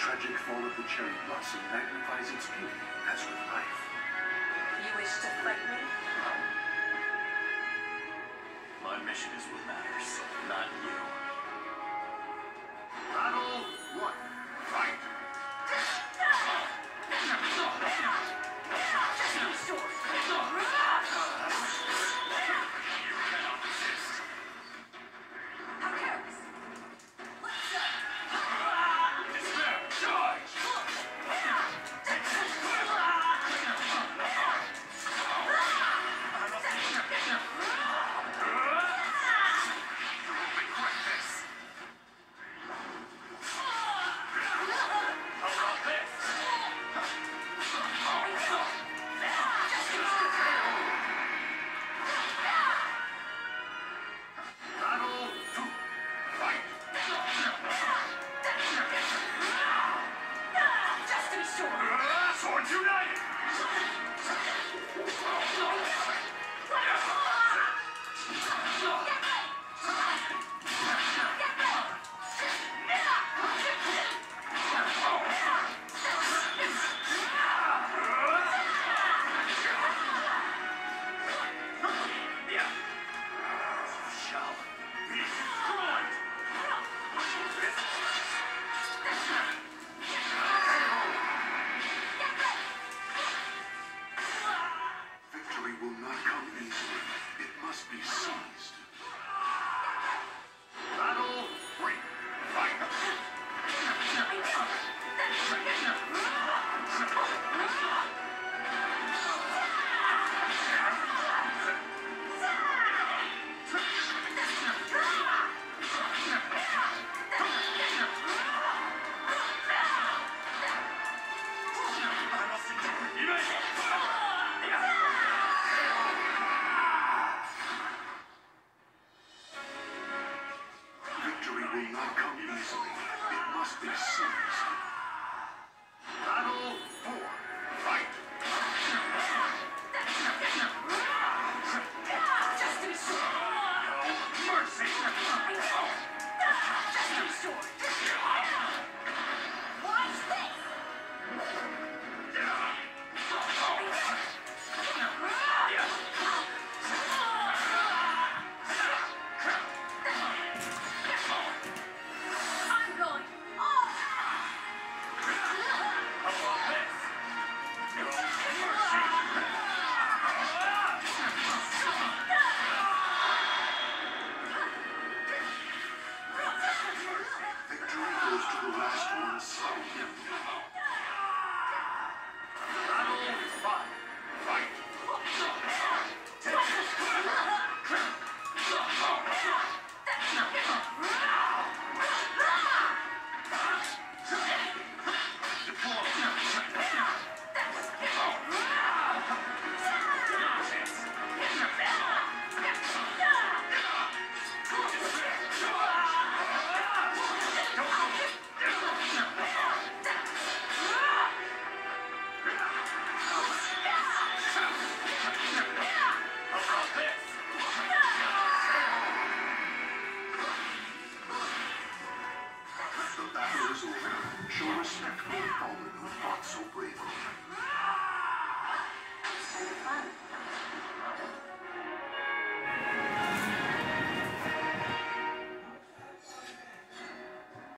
tragic fall of the cherry blossom magnifies its beauty as with life. You wish to fight me? My mission is what matters, not you. Battle one. Fight! United! Be seized. Will not come easily. It must be seized. Show respect for the fallen who fought so bravely.